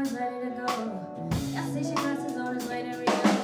Always ready to go. Gas station glasses on his way to Rio.